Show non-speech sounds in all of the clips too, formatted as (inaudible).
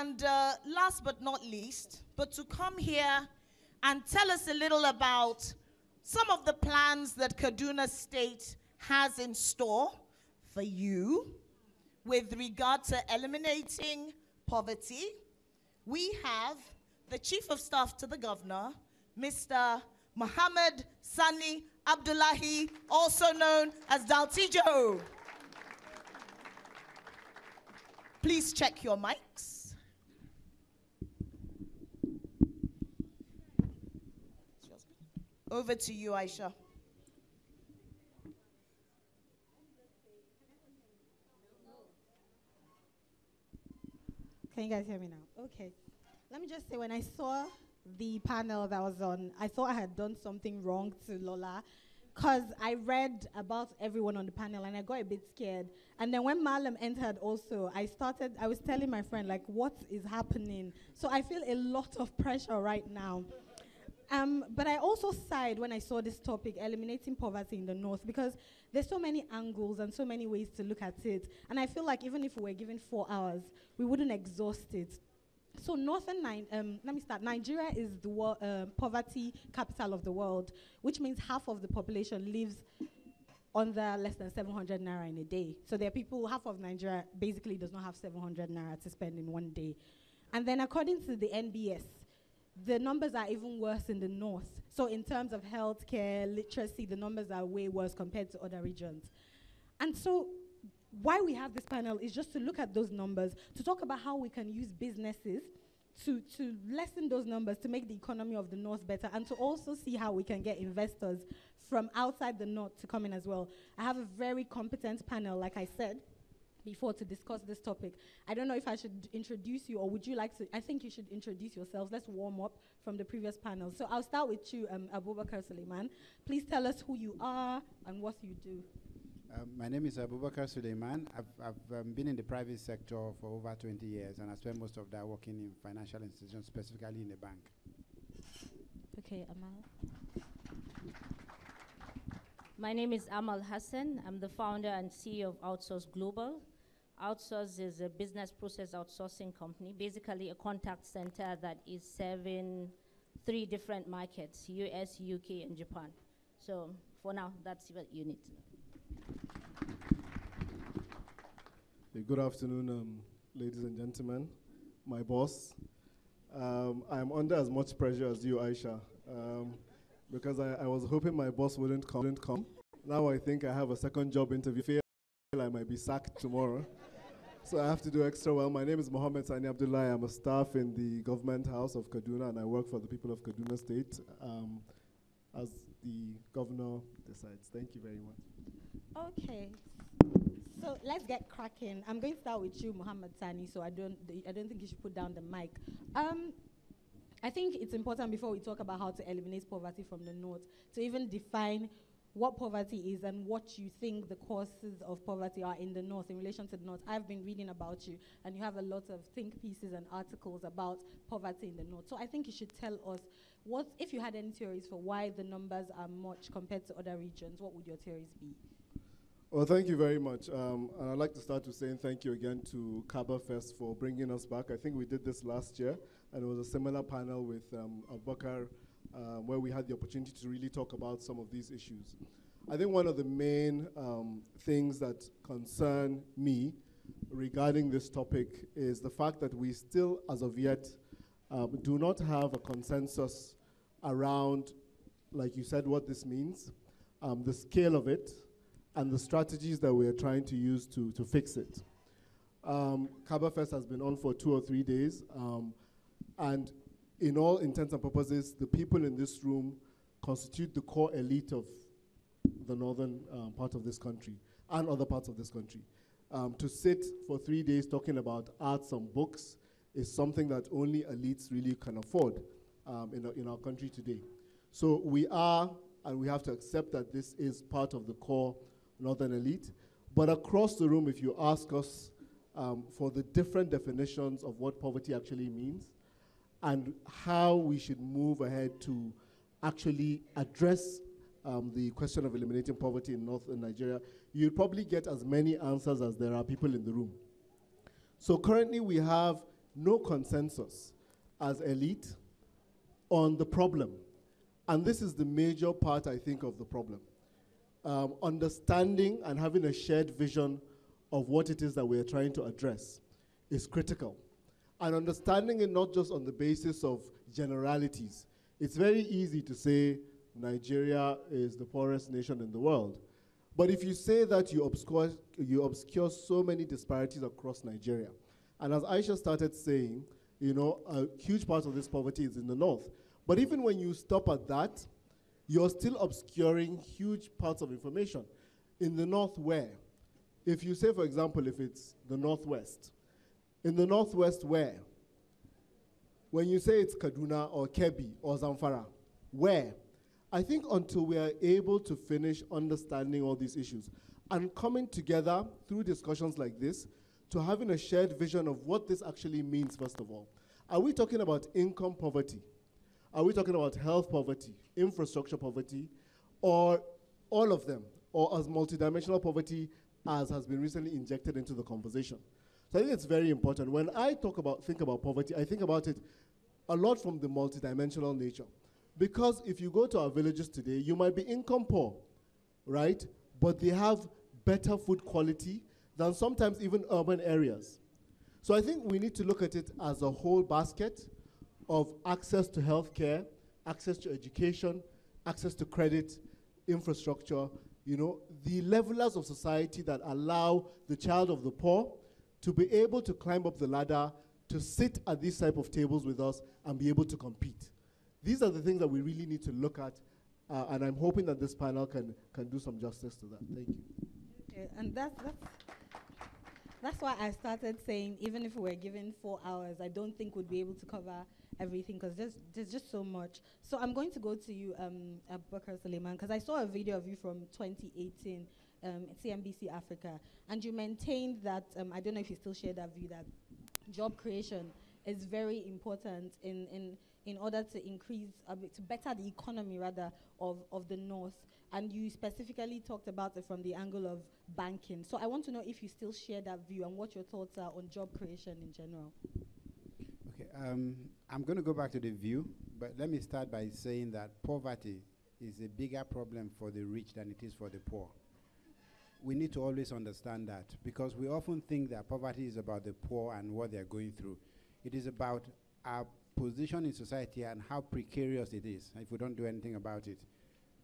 And uh, last but not least, but to come here and tell us a little about some of the plans that Kaduna State has in store for you with regard to eliminating poverty. We have the Chief of Staff to the Governor, Mr. Muhammad Sani Abdullahi, also known as Dattijo. Please check your mics. Over to you, Aisha. Can you guys hear me now? Okay. Let me just say, when I saw the panel that was on, I thought I had done something wrong to Lola because I read about everyone on the panel and I got a bit scared. And then when Malam entered also, I started, I was telling my friend, like, what is happening? So I feel a lot of pressure right now. Um, but I also sighed when I saw this topic, eliminating poverty in the North, because there's so many angles and so many ways to look at it. And I feel like even if we were given four hours, we wouldn't exhaust it. So northern, Ni- um, let me start. Nigeria is the uh, poverty capital of the world, which means half of the population lives under less than 700 naira in a day. So there are people, half of Nigeria basically does not have 700 naira to spend in one day. And then according to the NBS, the numbers are even worse in the north. So in terms of healthcare, literacy, the numbers are way worse compared to other regions. And so why we have this panel is just to look at those numbers, to talk about how we can use businesses to, to lessen those numbers, to make the economy of the North better, and to also see how we can get investors from outside the North to come in as well. I have a very competent panel, like I said before, to discuss this topic. I don't know if I should introduce you, or would you like to? I think you should introduce yourselves. Let's warm up from the previous panel. So I'll start with you, um, Abubakar Suleiman. Please tell us who you are and what you do. Um, my name is Abubakar Suleiman. I've, I've um, been in the private sector for over 20 years, and I spent most of that working in financial institutions, specifically in the bank. Okay, Amal. My name is Amal Hassan. I'm the founder and CEO of Outsource Global. Outsource is a business process outsourcing company, basically a contact center that is serving three different markets US, UK, and Japan. So for now, that's what you need to know. Hey, good afternoon, um, ladies and gentlemen. My boss. Um, I'm under as much pressure as you, Aisha, um, because I, I was hoping my boss wouldn't come, wouldn't come. Now I think I have a second job interview. I might be sacked tomorrow. So I have to do extra well. My name is Mohammed Sani Abdullah. I'm a staff in the government house of Kaduna, and I work for the people of Kaduna State um, as the governor decides. Thank you very much. Okay. So let's get cracking. I'm going to start with you, Mohammed Sani. So I don't, I don't think you should put down the mic. Um, I think it's important before we talk about how to eliminate poverty from the north to even define what poverty is and what you think the causes of poverty are in the north in relation to the north. I've been reading about you, and you have a lot of think pieces and articles about poverty in the north. So I think you should tell us what, if you had any theories for why the numbers are much compared to other regions. What would your theories be? Well, thank you very much. Um, and I'd like to start with saying thank you again to Kabafest for bringing us back. I think we did this last year, and it was a similar panel with um, Abubakar, um, where we had the opportunity to really talk about some of these issues. I think one of the main um, things that concern me regarding this topic is the fact that we still, as of yet, um, do not have a consensus around, like you said, what this means, um, the scale of it, and the strategies that we are trying to use to, to fix it. Um, Fest has been on for two or three days, um, and in all intents and purposes, the people in this room constitute the core elite of the northern um, part of this country and other parts of this country. Um, to sit for three days talking about arts and books is something that only elites really can afford um, in, in our country today. So we are, and we have to accept that this is part of the core northern elite. But across the room, if you ask us um, for the different definitions of what poverty actually means and how we should move ahead to actually address um, the question of eliminating poverty in northern Nigeria, you'll probably get as many answers as there are people in the room. So currently we have no consensus as elite on the problem. And this is the major part, I think, of the problem. Um, understanding and having a shared vision of what it is that we are trying to address is critical. And understanding it not just on the basis of generalities. It's very easy to say Nigeria is the poorest nation in the world. But if you say that, you obscure, you obscure so many disparities across Nigeria. And as Aisha started saying, you know, a huge part of this poverty is in the north. But even when you stop at that, you're still obscuring huge parts of information. In the north, where? If you say, for example, if it's the northwest, in the northwest, where? When you say it's Kaduna or Kebbi or Zamfara, where? I think until we are able to finish understanding all these issues and coming together through discussions like this to having a shared vision of what this actually means, first of all. Are we talking about income poverty? Are we talking about health poverty, infrastructure poverty, or all of them, or as multidimensional poverty as has been recently injected into the conversation? So I think it's very important. When I talk about, think about poverty, I think about it a lot from the multidimensional nature. Because if you go to our villages today, you might be income poor, right? But they have better food quality than sometimes even urban areas. So I think we need to look at it as a whole basket of access to healthcare, access to education, access to credit, infrastructure, you know, the levelers of society that allow the child of the poor to be able to climb up the ladder, to sit at these type of tables with us and be able to compete. These are the things that we really need to look at, uh, and I'm hoping that this panel can, can do some justice to that. Thank you. Okay, and that's, that's, that's why I started saying, even if we were given four hours, I don't think we'd be able to cover everything because there's, there's just so much. So I'm going to go to you, um, Abubakar Suleiman, because I saw a video of you from 2018, um, CNBC Africa, and you maintained that, um, I don't know if you still share that view, that job creation is very important in, in in order to increase, to better the economy rather of, of the North. And you specifically talked about it from the angle of banking. So I want to know if you still share that view and what your thoughts are on job creation in general. Okay, um, I'm going to go back to the view, but let me start by saying that poverty is a bigger problem for the rich than it is for the poor. We need to always understand that because we often think that poverty is about the poor and what they're going through. It is about our position in society and how precarious it is if we don't do anything about it.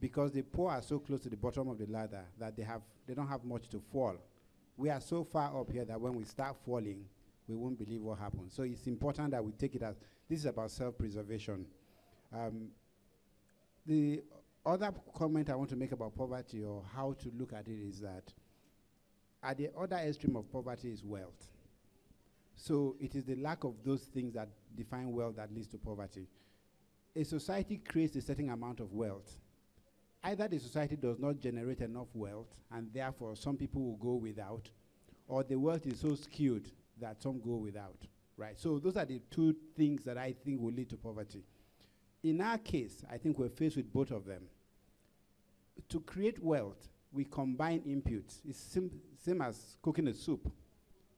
Because the poor are so close to the bottom of the ladder that they, have, they don't have much to fall. We are so far up here that when we start falling, we won't believe what happens. So it's important that we take it as this is about self preservation. Um, the other comment I want to make about poverty or how to look at it is that at the other extreme of poverty is wealth. So it is the lack of those things that define wealth that leads to poverty. A society creates a certain amount of wealth. Either the society does not generate enough wealth, and therefore some people will go without, or the wealth is so skewed that some go without. Right? So those are the two things that I think will lead to poverty. In our case, I think we're faced with both of them. To create wealth, we combine inputs. It's sim- same as cooking a soup.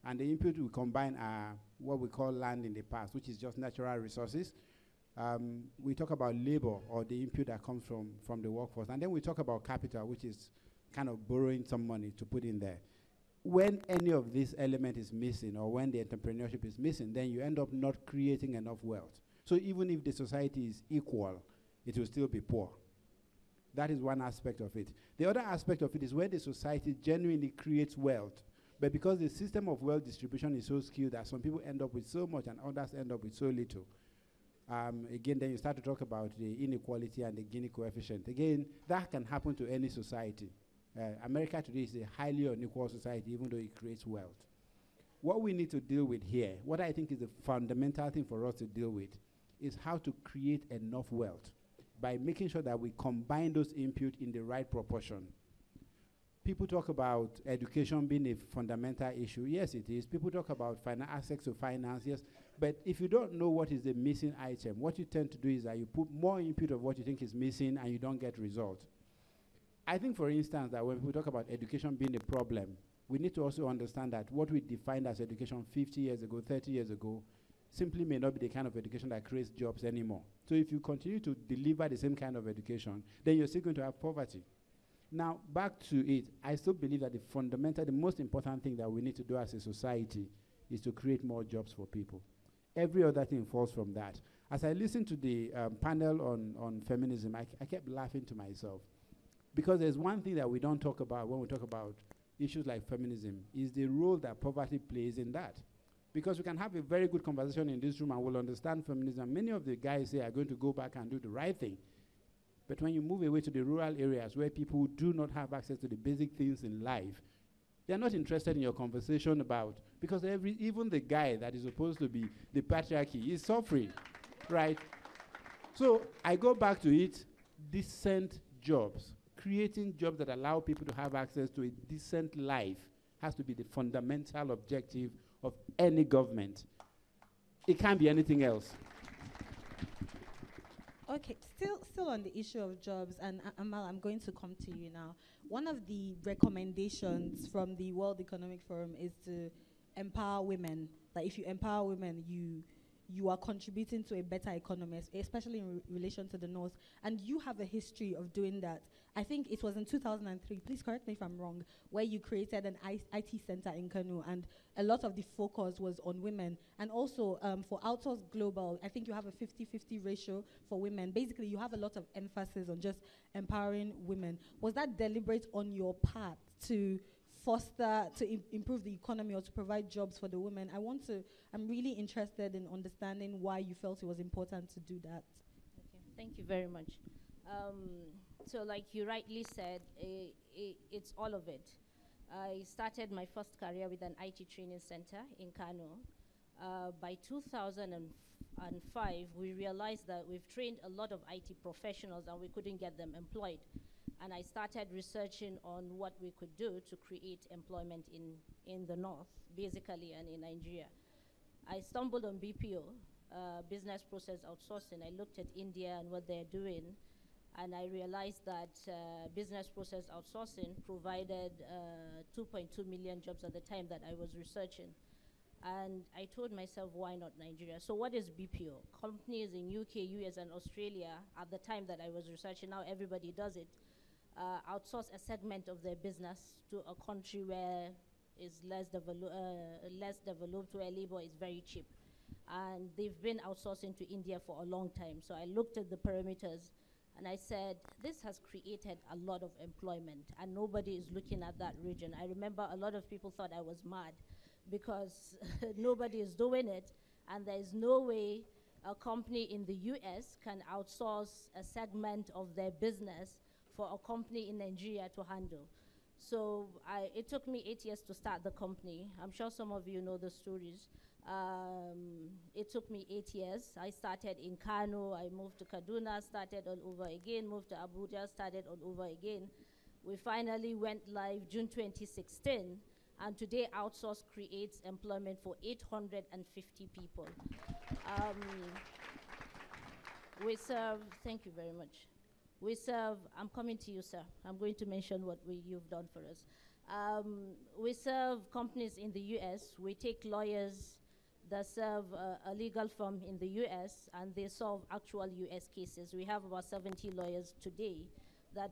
And the input we combine are what we call land in the past, which is just natural resources. Um, we talk about labor or the input that comes from, from the workforce. And then we talk about capital, which is kind of borrowing some money to put in there. When any of this element is missing or when the entrepreneurship is missing, then you end up not creating enough wealth. So even if the society is equal, it will still be poor. That is one aspect of it. The other aspect of it is where the society genuinely creates wealth but because the system of wealth distribution is so skewed that some people end up with so much and others end up with so little, um, again, then you start to talk about the inequality and the Gini coefficient. Again, that can happen to any society. Uh, America today is a highly unequal society, even though it creates wealth. What we need to deal with here, what I think is the fundamental thing for us to deal with, is how to create enough wealth by making sure that we combine those input in the right proportion people talk about education being a fundamental issue. Yes, it is. People talk about access to finance. Yes, but if you don't know what is the missing item, what you tend to do is that you put more input of what you think is missing, and you don't get result. I think, for instance, that when we talk about education being a problem, we need to also understand that what we defined as education 50 years ago, 30 years ago, simply may not be the kind of education that creates jobs anymore. So if you continue to deliver the same kind of education, then you're still going to have poverty. Now, back to it, I still believe that the fundamental, the most important thing that we need to do as a society is to create more jobs for people. Every other thing falls from that. As I listened to the um, panel on, on feminism, I, I kept laughing to myself. Because there's one thing that we don't talk about when we talk about issues like feminism, is the role that poverty plays in that. Because we can have a very good conversation in this room and we'll understand feminism. Many of the guys here are going to go back and do the right thing. But when you move away to the rural areas where people do not have access to the basic things in life, they're not interested in your conversation about because every even the guy that is supposed to be the patriarchy is suffering, right? So I go back to it: decent jobs, creating jobs that allow people to have access to a decent life has to be the fundamental objective of any government. It can't be anything else. Okay, still still on the issue of jobs, and uh, Amal, I'm going to come to you now. One of the recommendations from the World Economic Forum is to empower women. That if you empower women, you you are contributing to a better economy, especially in re- relation to the North. And you have a history of doing that. I think it was in 2003, please correct me if I'm wrong, where you created an I- IT center in Kano, and a lot of the focus was on women. And also um, for Outsource Global, I think you have a 50 50 ratio for women. Basically, you have a lot of emphasis on just empowering women. Was that deliberate on your part to? Foster to Im- improve the economy or to provide jobs for the women. I want to. I'm really interested in understanding why you felt it was important to do that. Okay, thank you very much. Um, so, like you rightly said, it's all of it. I started my first career with an IT training center in Kano. Uh, by 2005, we realized that we've trained a lot of IT professionals and we couldn't get them employed and I started researching on what we could do to create employment in, in the north, basically, and in Nigeria. I stumbled on BPO, uh, business process outsourcing. I looked at India and what they're doing, and I realized that uh, business process outsourcing provided uh, 2.2 million jobs at the time that I was researching. And I told myself, why not Nigeria? So, what is BPO? Companies in UK, US, and Australia at the time that I was researching, now everybody does it uh, outsource a segment of their business to a country where is less, develop, uh, less developed, where labor is very cheap. And they've been outsourcing to India for a long time. So I looked at the parameters and I said, this has created a lot of employment, and nobody is looking at that region. I remember a lot of people thought I was mad because (laughs) nobody is doing it, and there is no way a company in the US can outsource a segment of their business for a company in Nigeria to handle. So I, it took me eight years to start the company. I'm sure some of you know the stories. Um, it took me eight years. I started in Kano, I moved to Kaduna, started all over again, moved to Abuja, started all over again. We finally went live June 2016, and today Outsource creates employment for 850 people. Um, we serve, thank you very much. We serve, I'm coming to you, sir. I'm going to mention what we, you've done for us. Um, we serve companies in the US. We take lawyers that serve uh, a legal firm in the US and they solve actual US cases. We have about 70 lawyers today that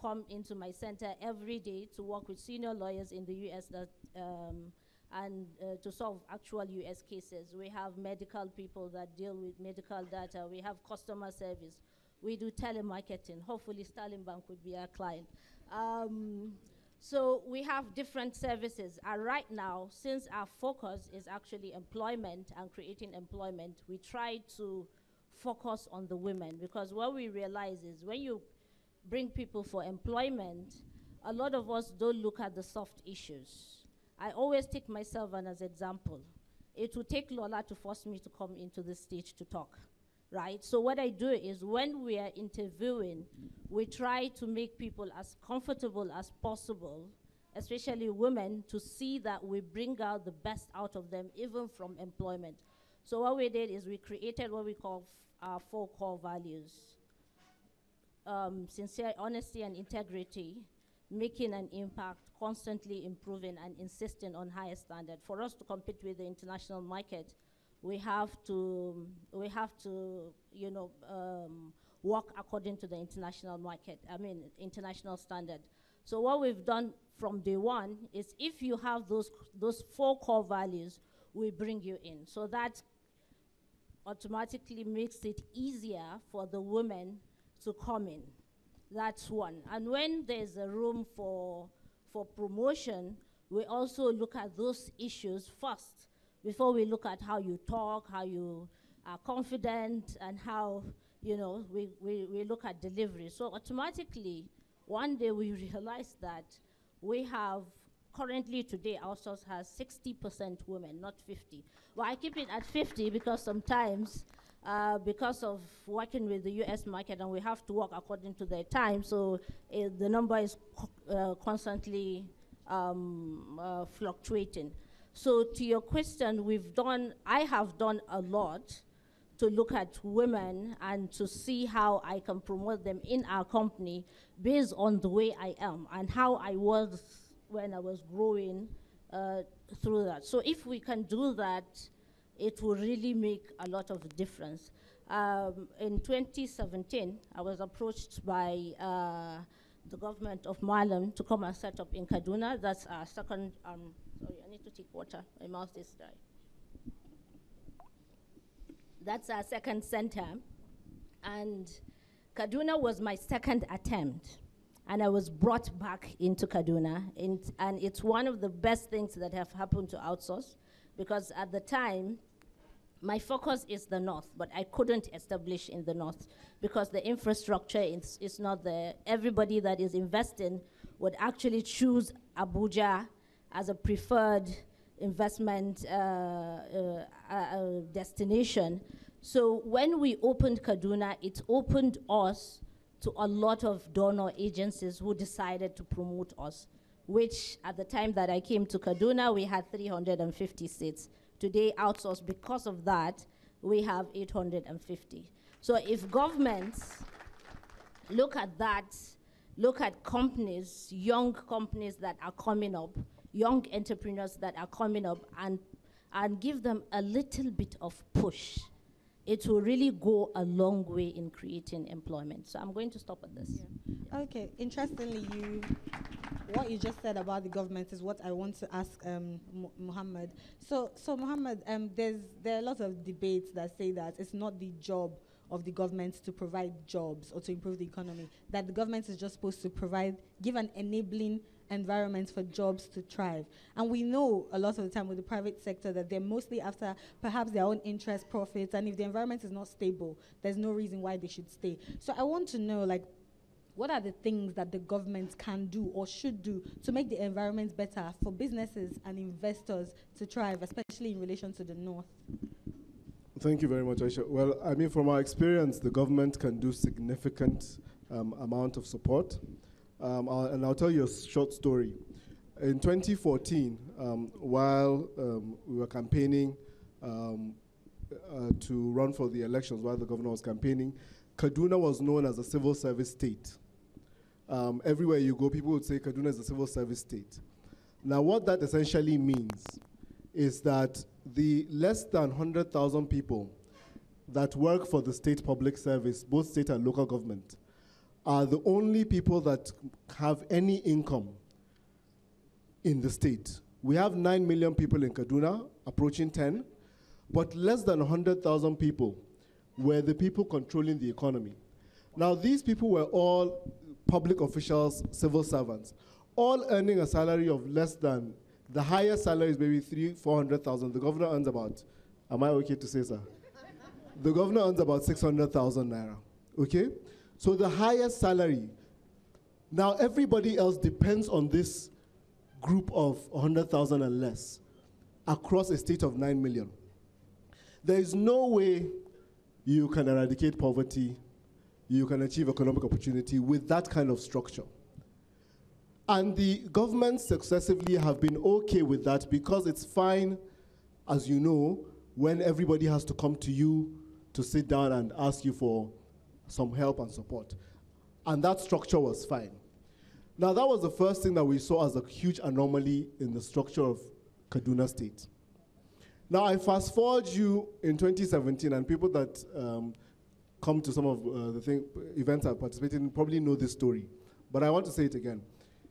come into my center every day to work with senior lawyers in the US that, um, and uh, to solve actual US cases. We have medical people that deal with medical data. We have customer service. We do telemarketing. Hopefully, Sterling Bank would be our client. Um, so we have different services. And right now, since our focus is actually employment and creating employment, we try to focus on the women because what we realize is when you bring people for employment, a lot of us don't look at the soft issues. I always take myself as an example. It would take Lola to force me to come into the stage to talk right? So what I do is when we are interviewing, we try to make people as comfortable as possible, especially women, to see that we bring out the best out of them, even from employment. So what we did is we created what we call our four core values. Um, sincere honesty and integrity, making an impact, constantly improving and insisting on higher standard. For us to compete with the international market, we have to, we have to, you know, um, work according to the international market, I mean, international standard. So what we've done from day one is if you have those, those four core values, we bring you in. So that automatically makes it easier for the women to come in. That's one. And when there's a room for, for promotion, we also look at those issues first before we look at how you talk, how you are confident, and how, you know, we, we, we look at delivery. So automatically, one day we realized that we have currently today outsource has 60% women, not 50. Well, I keep it at 50 because sometimes, uh, because of working with the US market and we have to work according to their time, so uh, the number is co uh, constantly um, uh, fluctuating. So to your question, we've done, I have done a lot to look at women and to see how I can promote them in our company based on the way I am and how I was when I was growing uh, through that. So if we can do that, it will really make a lot of difference. Um, in 2017, I was approached by uh, the government of Malam to come and set up in Kaduna. That's our second, um, sorry, I need to take water. My mouth is dry. That's our second center. And Kaduna was my second attempt and I was brought back into Kaduna. And, and it's one of the best things that have happened to outsource because at the time, my focus is the north, but I couldn't establish in the north because the infrastructure is, is not there. Everybody that is investing would actually choose Abuja as a preferred investment uh, uh, uh, destination. So when we opened Kaduna, it opened us to a lot of donor agencies who decided to promote us, which at the time that I came to Kaduna, we had 350 seats. Today, outsourced because of that, we have 850. So if governments look at that, look at companies, young companies that are coming up, young entrepreneurs that are coming up, and, and give them a little bit of push, it will really go a long way in creating employment. So I'm going to stop at this. Yeah. Okay, interestingly, you what you just said about the government is what I want to ask um, Muhammad. So, so Muhammad, um, there's there are a lot of debates that say that it's not the job of the government to provide jobs or to improve the economy. That the government is just supposed to provide, give an enabling environments for jobs to thrive. And we know a lot of the time with the private sector that they're mostly after perhaps their own interest profits. And if the environment is not stable, there's no reason why they should stay. So I want to know, like, what are the things that the government can do or should do to make the environment better for businesses and investors to thrive, especially in relation to the north? Thank you very much, Aisha. Well, I mean, from our experience, the government can do significant um, amount of support. Um, I'll, and I'll tell you a short story. In 2014, um, while um, we were campaigning um, uh, to run for the elections, while the governor was campaigning, Kaduna was known as a civil service state. Um, everywhere you go, people would say Kaduna is a civil service state. Now, what that essentially means is that the less than 100,000 people that work for the state public service, both state and local government, are the only people that have any income in the state. We have 9 million people in Kaduna, approaching 10, but less than 100,000 people were the people controlling the economy. Now, these people were all public officials, civil servants, all earning a salary of less than the highest salary is maybe three, 400,000. The governor earns about, am I okay to say, sir? the governor earns about 600,000 naira, okay? So the highest salary. Now everybody else depends on this group of 100,000 and less across a state of 9 million. There is no way you can eradicate poverty, you can achieve economic opportunity with that kind of structure. And the governments successively have been okay with that because it's fine, as you know, when everybody has to come to you to sit down and ask you for some help and support. And that structure was fine. Now, that was the first thing that we saw as a huge anomaly in the structure of Kaduna State. Now, I fast forward you in 2017, and people that um, come to some of uh, the thing, events I participated in probably know this story, but I want to say it again.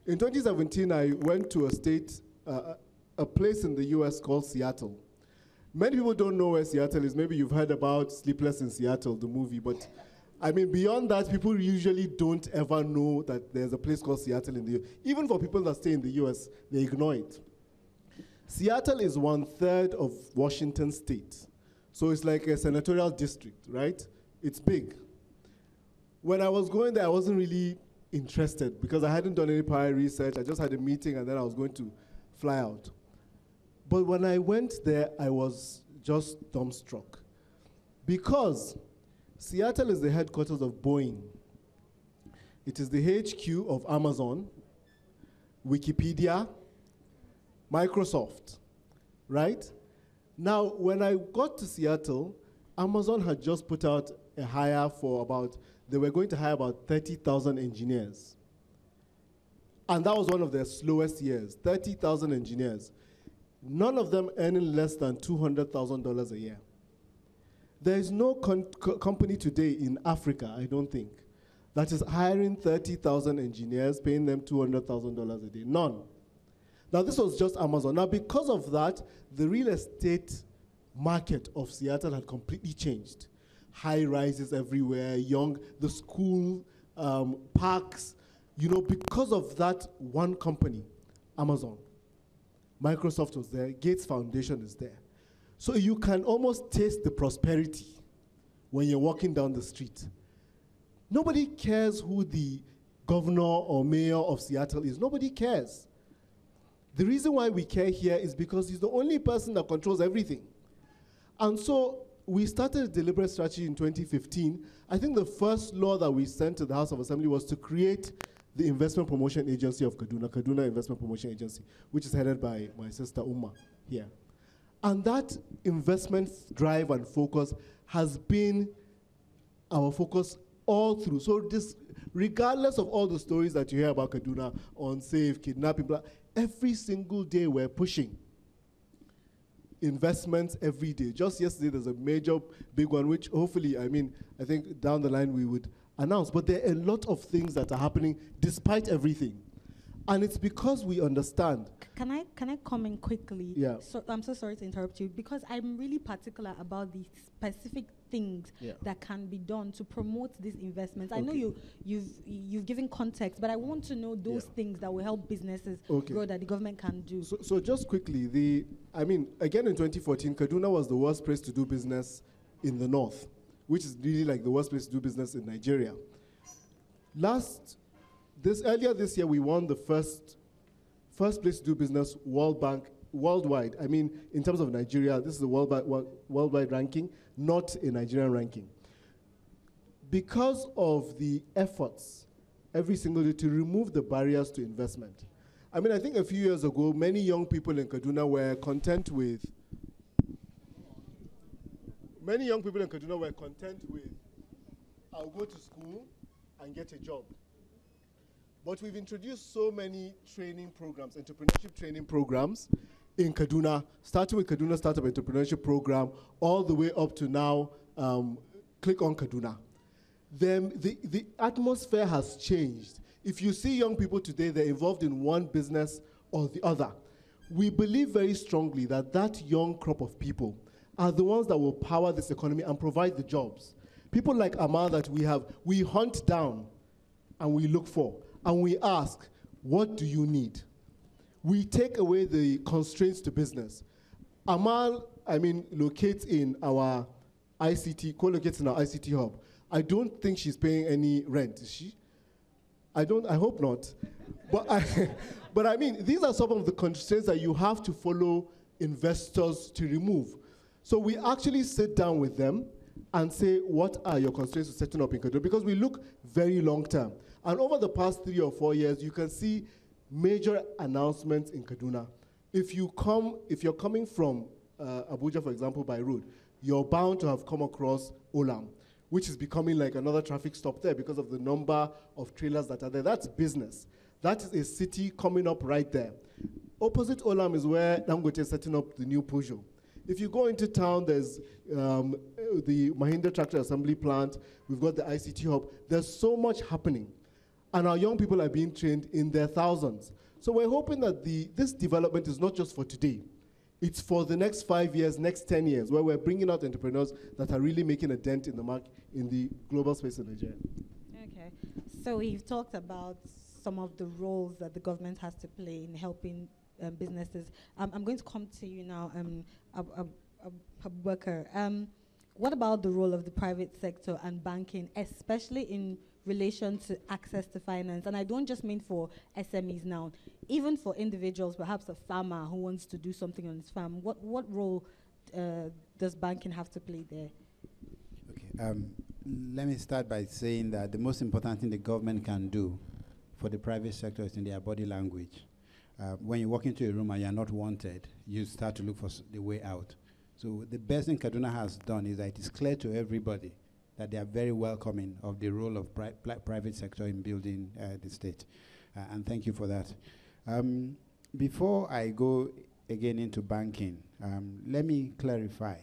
In 2017, I went to a state, uh, a place in the US called Seattle. Many people don't know where Seattle is. Maybe you've heard about Sleepless in Seattle, the movie, but I mean, beyond that, people usually don't ever know that there's a place called Seattle in the US. Even for people that stay in the US, they ignore it. Seattle is one third of Washington state. So it's like a senatorial district, right? It's big. When I was going there, I wasn't really interested because I hadn't done any prior research. I just had a meeting and then I was going to fly out. But when I went there, I was just dumbstruck. Because Seattle is the headquarters of Boeing, it is the HQ of Amazon, Wikipedia, Microsoft, right? Now, when I got to Seattle, Amazon had just put out a hire for about, they were going to hire about 30,000 engineers. And that was one of their slowest years 30,000 engineers. None of them earning less than $200,000 a year. There is no co company today in Africa, I don't think, that is hiring 30,000 engineers, paying them $200,000 a day. None. Now, this was just Amazon. Now, because of that, the real estate market of Seattle had completely changed. High rises everywhere, young, the school, um, parks, you know, because of that one company, Amazon. Microsoft was there, Gates Foundation is there. So you can almost taste the prosperity when you're walking down the street. Nobody cares who the governor or mayor of Seattle is. Nobody cares. The reason why we care here is because he's the only person that controls everything. And so we started a deliberate strategy in 2015. I think the first law that we sent to the House of Assembly was to create the Investment Promotion Agency of Kaduna, Kaduna Investment Promotion Agency, which is headed by my sister Uma here. And that investment drive and focus has been our focus all through. So this, regardless of all the stories that you hear about Kaduna, unsafe, kidnapping, blah, every single day we're pushing investments every day. Just yesterday, there's a major big one, which hopefully, I mean, I think down the line we would announce. But there are a lot of things that are happening despite everything. And it's because we understand. Can I can I comment quickly? Yeah. So I'm so sorry to interrupt you because I'm really particular about the specific things Yeah. that can be done to promote these investments. I know you you've you've given context, but I want to know those Yeah. things that will help businesses Okay. grow that the government can do. So, so just quickly, the I mean, again in 2014, Kaduna was the worst place to do business in the north, which is really like the worst place to do business in Nigeria. Last, this earlier this year, we won the first first place to do business World Bank worldwide. I mean, in terms of Nigeria, this is the worldwide worldwide ranking, not a Nigerian ranking. Because of the efforts every single day to remove the barriers to investment. I mean, I think a few years ago, many young people in Kaduna were content with. Many young people in Kaduna were content with, I'll go to school and get a job. But we've introduced so many training programs, entrepreneurship training programs in Kaduna, starting with Kaduna Startup Entrepreneurship Program, all the way up to now, um, Click on Kaduna. Then the, the atmosphere has changed. If you see young people today, they're involved in one business or the other. We believe very strongly that that young crop of people are the ones that will power this economy and provide the jobs. People like Amal that we have, we hunt down and we look for and we ask, what do you need? We take away the constraints to business. Amal, I mean, locates in our ICT, co-locates in our ICT hub. I don't think she's paying any rent, is she? I don't, I hope not. but, I, (laughs) but I mean, these are some of the constraints that you have to follow investors to remove. So we actually sit down with them and say, what are your constraints to setting up in Kaduna? Because we look very long term. And over the past three or four years, you can see major announcements in Kaduna. If you come, if you're coming from uh, Abuja, for example, by road, you're bound to have come across Olam, which is becoming like another traffic stop there because of the number of trailers that are there. That's business. That is a city coming up right there. Opposite Olam is where Dangote is setting up the new Peugeot. If you go into town, there's um, the Mahindra Tractor Assembly Plant, we've got the ICT Hub. There's so much happening. And our young people are being trained in their thousands. So we're hoping that the, this development is not just for today. It's for the next five years, next 10 years, where we're bringing out entrepreneurs that are really making a dent in the market in the global space in Nigeria. Okay. So we've talked about some of the roles that the government has to play in helping um, businesses. Um, I'm going to come to you now, um, Ab- Abubakar. Um, what about the role of the private sector and banking, especially in relation to access to finance? And I don't just mean for SMEs now, even for individuals, perhaps a farmer who wants to do something on his farm. What what role uh, does banking have to play there? Okay. Um, let me start by saying that the most important thing the government can do for the private sector is in their body language. Uh, when you walk into a room and you're not wanted, you start to look for the way out. So the best thing Kaduna has done is that it is clear to everybody that they are very welcoming of the role of pri private sector in building uh, the state. Uh, and thank you for that. Um, before I go again into banking, um, let me clarify.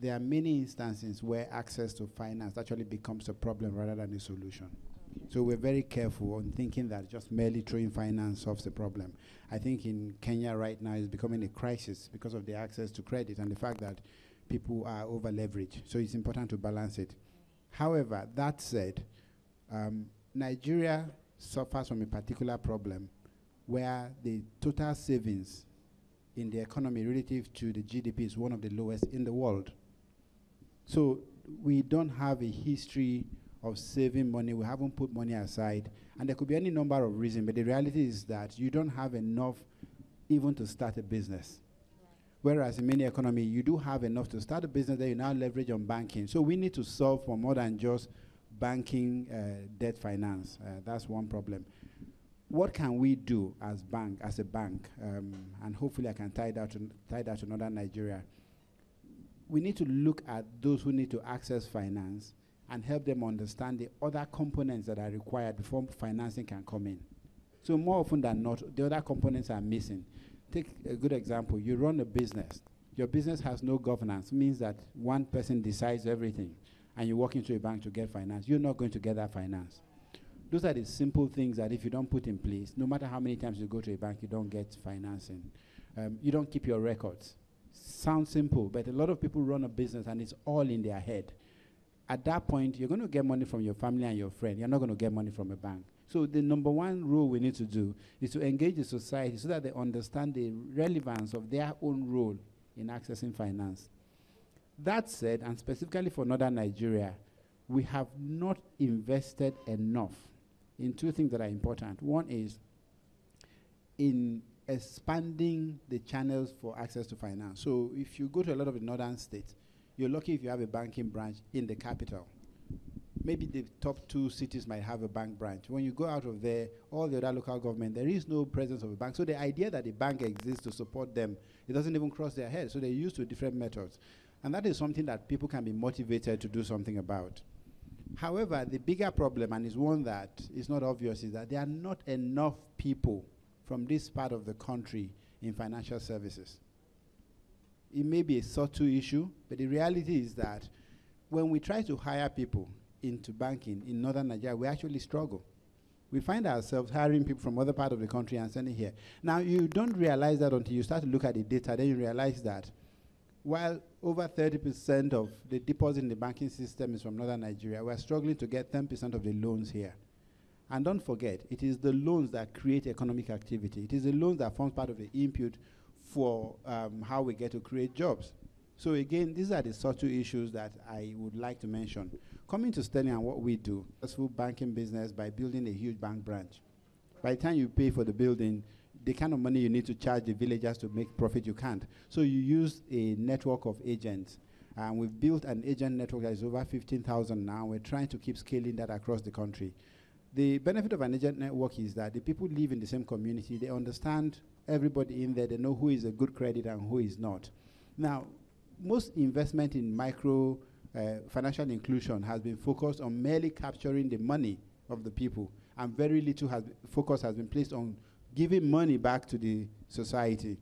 There are many instances where access to finance actually becomes a problem rather than a solution. So we're very careful on thinking that just merely throwing finance solves the problem. I think in Kenya right now is becoming a crisis because of the access to credit and the fact that people are over leveraged. So it's important to balance it. However, that said, um, Nigeria suffers from a particular problem where the total savings in the economy relative to the GDP is one of the lowest in the world. So we don't have a history of saving money. We haven't put money aside. And there could be any number of reasons, but the reality is that you don't have enough even to start a business. Whereas in many economies, you do have enough to start a business that you now leverage on banking. So we need to solve for more than just banking uh, debt finance. Uh, that's one problem. What can we do as bank, as a bank, um, and hopefully I can tie that to tie that to northern Nigeria. We need to look at those who need to access finance and help them understand the other components that are required before financing can come in. So more often than not, the other components are missing. Take a good example. You run a business. Your business has no governance, means that one person decides everything, and you walk into a bank to get finance. You're not going to get that finance. Those are the simple things that if you don't put in place, no matter how many times you go to a bank, you don't get financing. Um, you don't keep your records. Sounds simple, but a lot of people run a business and it's all in their head at that point, you're going to get money from your family and your friend. You're not going to get money from a bank. So the number one rule we need to do is to engage the society so that they understand the relevance of their own role in accessing finance. That said, and specifically for northern Nigeria, we have not invested enough in two things that are important. One is in expanding the channels for access to finance. So if you go to a lot of the northern states, you're lucky if you have a banking branch in the capital. Maybe the top two cities might have a bank branch. When you go out of there, all the other local government, there is no presence of a bank. So the idea that a bank exists to support them, it doesn't even cross their head. So they're used to different methods. And that is something that people can be motivated to do something about. However, the bigger problem, and is one that is not obvious, is that there are not enough people from this part of the country in financial services it may be a subtle issue, but the reality is that when we try to hire people into banking in northern Nigeria, we actually struggle. We find ourselves hiring people from other part of the country and sending here. Now, you don't realize that until you start to look at the data, then you realize that while over 30% of the deposit in the banking system is from northern Nigeria, we're struggling to get 10% of the loans here. And don't forget, it is the loans that create economic activity. It is the loans that forms part of the input for um, how we get to create jobs. So again, these are the subtle issues that I would like to mention. Coming to Sterling and what we do, successful banking business by building a huge bank branch. By the time you pay for the building, the kind of money you need to charge the villagers to make profit, you can't. So you use a network of agents. And we've built an agent network that is over 15,000 now. We're trying to keep scaling that across the country. The benefit of an agent network is that the people live in the same community. They understand everybody in there, they know who is a good credit and who is not. Now, most investment in micro uh, financial inclusion has been focused on merely capturing the money of the people, and very little has focus has been placed on giving money back to the society.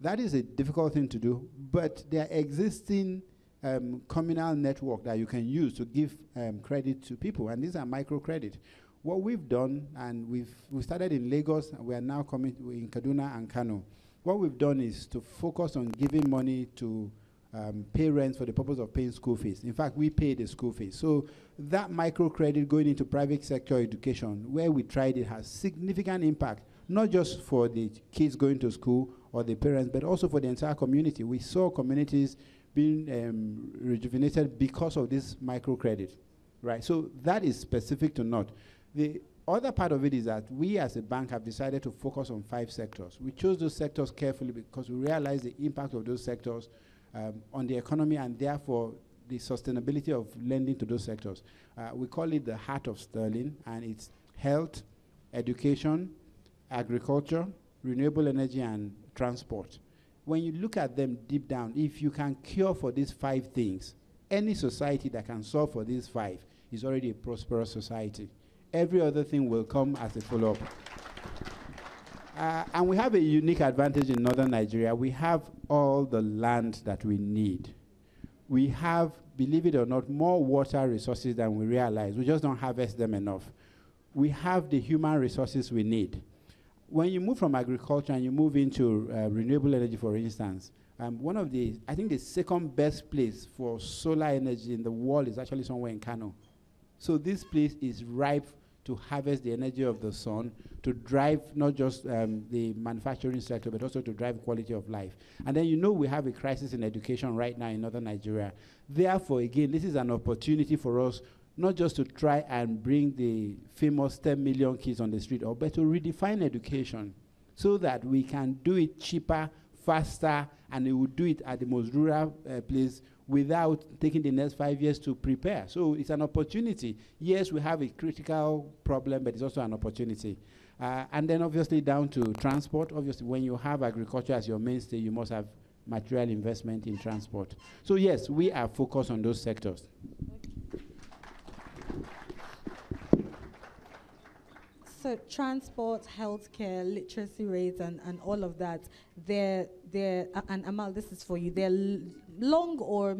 That is a difficult thing to do, but there are existing um, communal network that you can use to give um, credit to people, and these are microcredit. What we've done, and we've we started in Lagos, and we are now coming in Kaduna and Kano. What we've done is to focus on giving money to um, parents for the purpose of paying school fees. In fact, we pay the school fees. So that microcredit going into private sector education, where we tried it, has significant impact, not just for the kids going to school or the parents, but also for the entire community. We saw communities being um, rejuvenated because of this microcredit, right? So that is specific to North. The other part of it is that we as a bank have decided to focus on five sectors. We chose those sectors carefully because we realize the impact of those sectors um, on the economy and therefore the sustainability of lending to those sectors. Uh, we call it the heart of Sterling, and it's health, education, agriculture, renewable energy, and transport. When you look at them deep down, if you can cure for these five things, any society that can solve for these five is already a prosperous society. Every other thing will come as a follow up. Uh, and we have a unique advantage in northern Nigeria. We have all the land that we need. We have, believe it or not, more water resources than we realize. We just don't harvest them enough. We have the human resources we need. When you move from agriculture and you move into uh, renewable energy, for instance, um, one of the, I think the second best place for solar energy in the world is actually somewhere in Kano. So this place is ripe to harvest the energy of the sun to drive not just um, the manufacturing sector, but also to drive quality of life. And then you know we have a crisis in education right now in northern Nigeria. Therefore, again, this is an opportunity for us not just to try and bring the famous 10 million kids on the street, or but to redefine education so that we can do it cheaper, faster, and we will do it at the most rural uh, place without taking the next five years to prepare. So it's an opportunity. Yes, we have a critical problem, but it's also an opportunity. Uh, and then obviously down to transport. Obviously, when you have agriculture as your mainstay, you must have material investment in transport. So yes, we are focused on those sectors. So transport, healthcare, literacy rates, and, and all of that, they're, they're uh, and Amal, this is for you, they're long or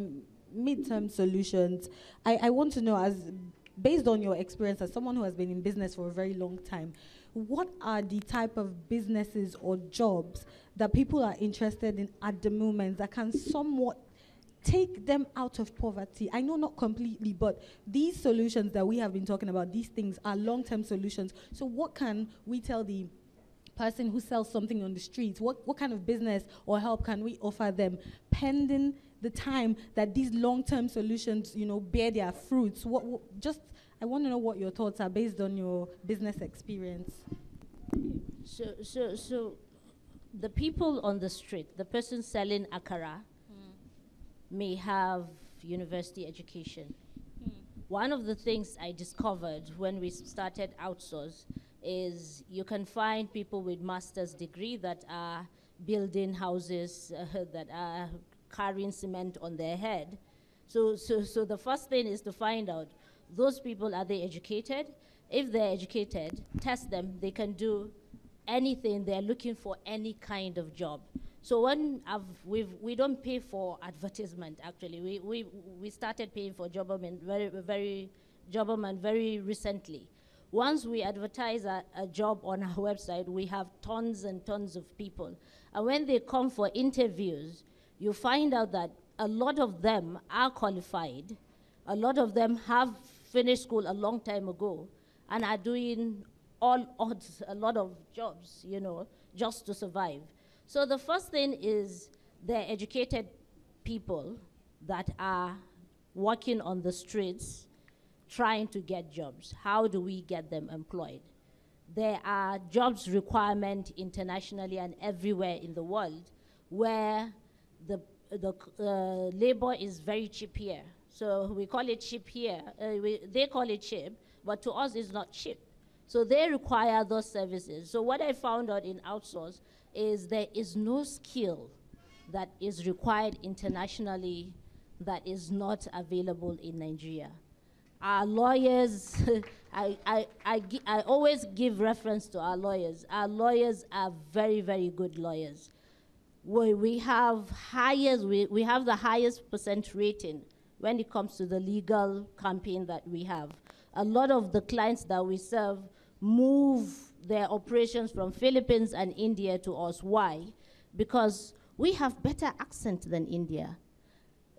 mid-term solutions. I, I want to know, as based on your experience as someone who has been in business for a very long time, what are the type of businesses or jobs that people are interested in at the moment that can somewhat take them out of poverty. I know not completely, but these solutions that we have been talking about, these things are long term solutions. So, what can we tell the person who sells something on the streets? What, what kind of business or help can we offer them pending the time that these long term solutions, you know, bear their fruits? What, what, just, I want to know what your thoughts are based on your business experience. So, so, so the people on the street, the person selling akara, may have university education. Mm. One of the things I discovered when we started outsource is you can find people with master's degree that are building houses, uh, (laughs) that are carrying cement on their head. So, so, so the first thing is to find out those people are they educated? If they're educated, test them. They can do anything. They're looking for any kind of job. So when I've, we've, we don't pay for advertisement, actually. We, we, we started paying for Jobberman very, very, Jobberman very recently. Once we advertise a, a, job on our (laughs) website, we have tons and tons of people. And when they come for interviews, you find out that a lot of them are qualified. A lot of them have finished school a long time ago and are doing all odds, a lot of jobs, you know, just to survive. So the first thing is the educated people that are working on the streets trying to get jobs. How do we get them employed? There are jobs requirement internationally and everywhere in the world where the, the uh, labor is very cheap here. So we call it cheap here. Uh, we, they call it cheap, but to us it's not cheap. So they require those services. So what I found out in outsource is there is no skill that is required internationally that is not available in Nigeria. Our lawyers, (laughs) I, I, I, I always give reference to our lawyers. Our lawyers are very, very good lawyers. we, we have highest, we, we have the highest percent rating when it comes to the legal campaign that we have. A lot of the clients that we serve move their operations from Philippines and India to us. Why? Because we have better accent than India.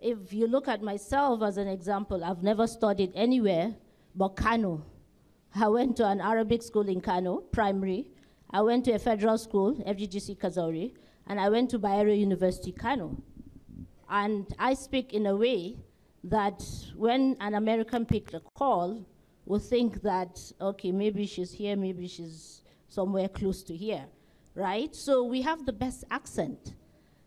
If you look at myself as an example, I've never studied anywhere but Kano. I went to an Arabic school in Kano, primary. I went to a federal school, FGGC Kazaure, and I went to Bayero University, Kano. And I speak in a way that when an American picked a call, will think that, okay, maybe she's here, maybe she's somewhere close to here, right? So we have the best accent.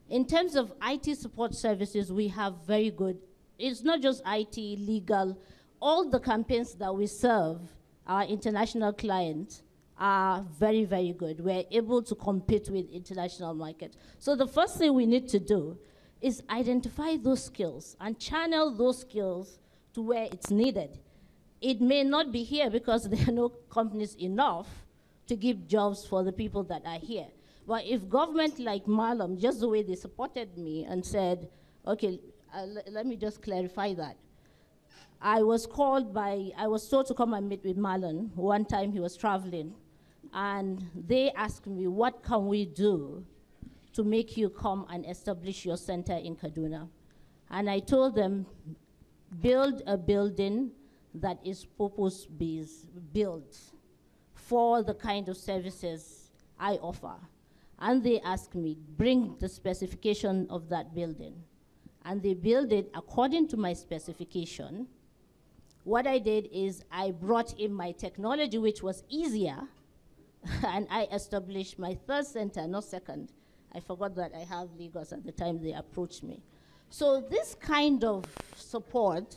In terms of IT support services, we have very good, it's not just IT, legal, all the campaigns that we serve, our international clients, are very, very good. We're able to compete with international markets. So the first thing we need to do is identify those skills and channel those skills to where it's needed. It may not be here because (laughs) there are no companies enough to give jobs for the people that are here. But if government like Malam, just the way they supported me and said, okay, uh, let me just clarify that. I was called by, I was told to come and meet with Malam. One time he was traveling, and they asked me, what can we do to make you come and establish your center in Kaduna? And I told them, build a building that is purpose-based, built for the kind of services I offer. And they asked me, bring the specification of that building. And they built it according to my specification, what I did is I brought in my technology, which was easier, (laughs) and I established my third center, not second. I forgot that I have Lagos at the time they approached me. So this kind of support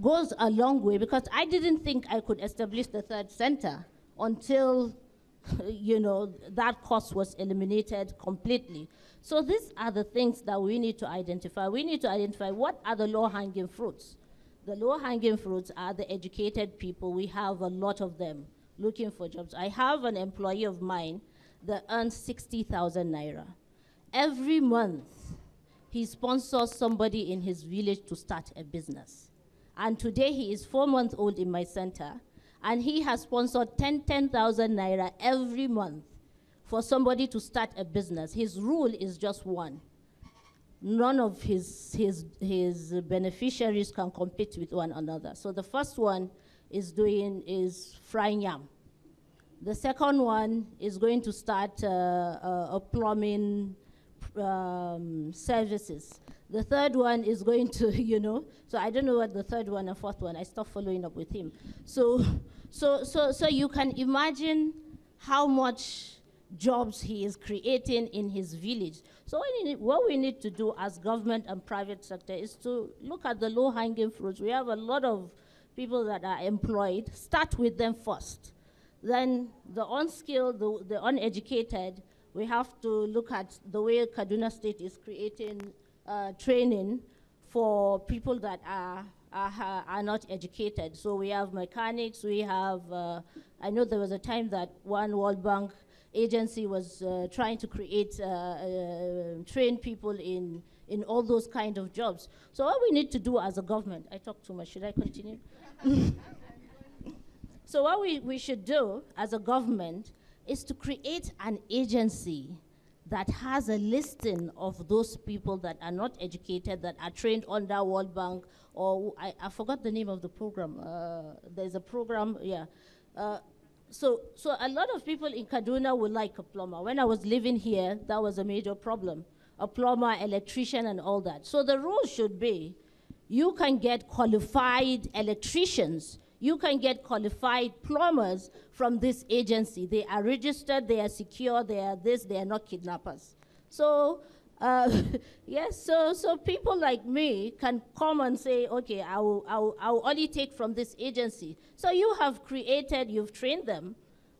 goes a long way because I didn't think I could establish the third center until (laughs) you know that cost was eliminated completely. So these are the things that we need to identify. We need to identify what are the low-hanging fruits the low hanging fruits are the educated people. We have a lot of them looking for jobs. I have an employee of mine that earns 60,000 naira. Every month, he sponsors somebody in his village to start a business. And today he is four months old in my center, and he has sponsored 10,000 10, naira every month for somebody to start a business. His rule is just one none of his, his, his beneficiaries can compete with one another. So the first one is doing, is frying yam. The second one is going to start uh, uh, a plumbing um, services. The third one is going to, (laughs) you know, so I don't know what the third one and fourth one, I stopped following up with him. So, so, so, so you can imagine how much jobs he is creating in his village. So what, what we need to do as government and private sector is to look at the low-hanging fruits. We have a lot of people that are employed. Start with them first. Then the unskilled, the, the uneducated, we have to look at the way Kaduna State is creating uh, training for people that are, are, are, not educated. So we have mechanics, we have, uh, I know there was a time that one World Bank agency was uh, trying to create, uh, uh, train people in, in all those kind of jobs. So what we need to do as a government, I talk too much, should I continue? (laughs) so what we, we should do as a government is to create an agency that has a listing of those people that are not educated, that are trained under World Bank, or I, I forgot the name of the program. Uh, there's a program, yeah. Uh, so, so a lot of people in Kaduna would like a plumber. When I was living here, that was a major problem. A plumber, electrician, and all that. So the rule should be, you can get qualified electricians, you can get qualified plumbers from this agency. They are registered, they are secure, they are this, they are not kidnappers. So uh, (laughs) yes, so, so people like me can come and say, okay, I will, I, will, I will only take from this agency. So you have created, you've trained them,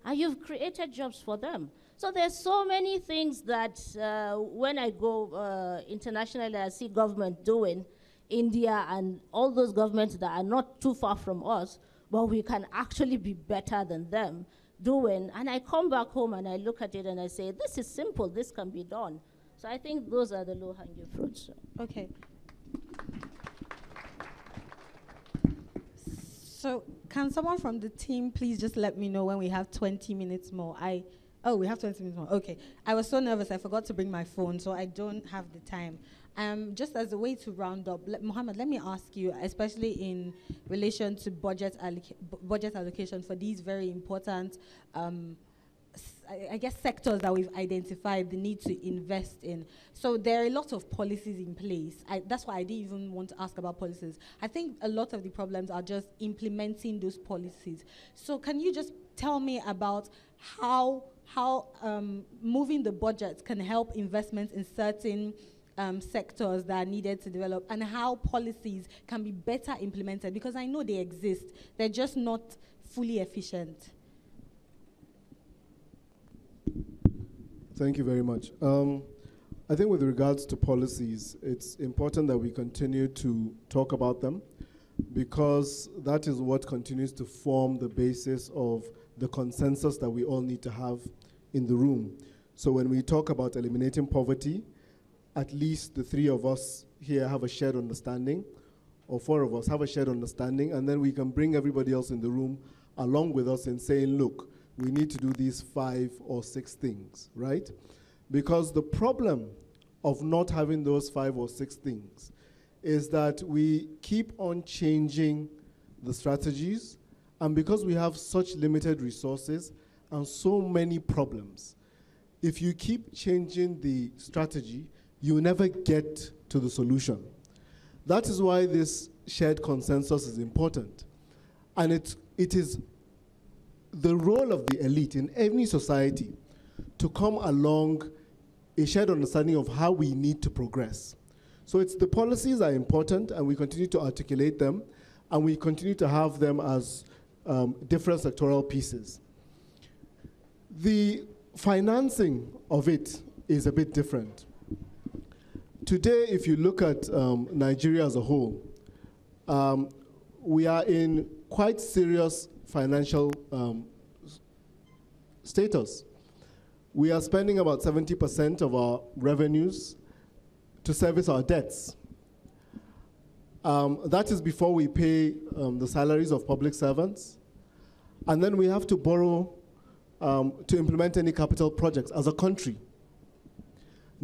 and you've created jobs for them. So there's so many things that uh, when I go uh, internationally, I see government doing, India and all those governments that are not too far from us, but we can actually be better than them doing. And I come back home and I look at it and I say, this is simple, this can be done. So I think those are the low hanging fruits. Okay. So, can someone from the team please just let me know when we have 20 minutes more? I oh, we have 20 minutes more. Okay. I was so nervous I forgot to bring my phone, so I don't have the time. Um, just as a way to round up, Mohammed, let me ask you, especially in relation to budget budget allocation for these very important um, I, guess sectors that we've identified the need to invest in. So there are a lot of policies in place. I, that's why I didn't even want to ask about policies. I think a lot of the problems are just implementing those policies. So can you just tell me about how how um, moving the budget can help investments in certain um, sectors that are needed to develop and how policies can be better implemented because I know they exist. They're just not fully efficient. Thank you very much. Um, I think with regards to policies, it's important that we continue to talk about them because that is what continues to form the basis of the consensus that we all need to have in the room. So when we talk about eliminating poverty, at least the three of us here have a shared understanding, or four of us have a shared understanding, and then we can bring everybody else in the room along with us in saying, look, we need to do these five or six things, right? Because the problem of not having those five or six things is that we keep on changing the strategies, and because we have such limited resources and so many problems, if you keep changing the strategy, you never get to the solution. That is why this shared consensus is important. And it, it is the role of the elite in any society to come along a shared understanding of how we need to progress. So it's the policies are important and we continue to articulate them and we continue to have them as um, different sectoral pieces. The financing of it is a bit different. Today, if you look at um, Nigeria as a whole, um, we are in quite serious financial um, status. We are spending about 70% of our revenues to service our debts. Um, that is before we pay um, the salaries of public servants. And then we have to borrow um, to implement any capital projects as a country.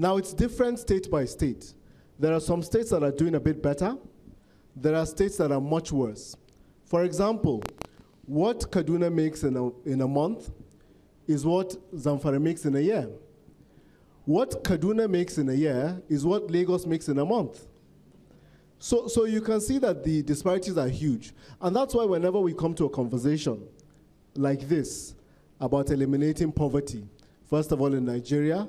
Now, it's different state by state. There are some states that are doing a bit better. There are states that are much worse. For example, what Kaduna makes in a, in a month is what Zamfara makes in a year. What Kaduna makes in a year is what Lagos makes in a month. So, so you can see that the disparities are huge. And that's why whenever we come to a conversation like this about eliminating poverty, first of all in Nigeria,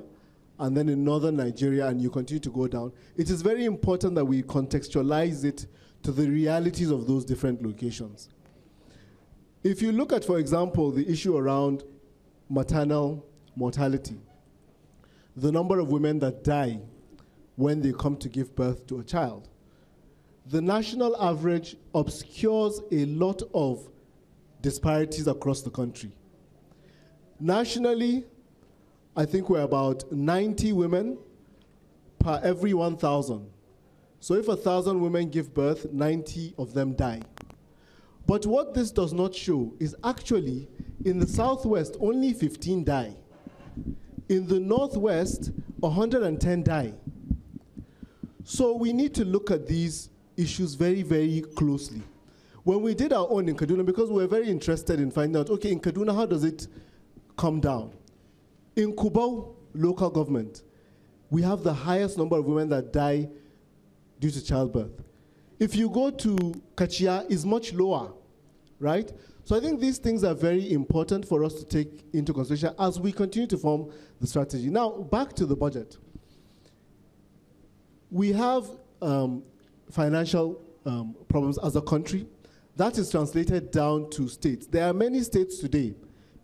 and then in northern Nigeria, and you continue to go down, it is very important that we contextualize it to the realities of those different locations. If you look at, for example, the issue around maternal mortality, the number of women that die when they come to give birth to a child, the national average obscures a lot of disparities across the country. Nationally, I think we're about 90 women per every 1,000. So if 1,000 women give birth, 90 of them die. But what this does not show is actually in the southwest, only 15 die. In the northwest, 110 die. So we need to look at these issues very, very closely. When we did our own in Kaduna, because we were very interested in finding out, okay, in Kaduna, how does it come down? In Kubau local government, we have the highest number of women that die due to childbirth. If you go to Kachia, it's much lower right? So I think these things are very important for us to take into consideration as we continue to form the strategy. Now, back to the budget. We have um, financial um, problems as a country. That is translated down to states. There are many states today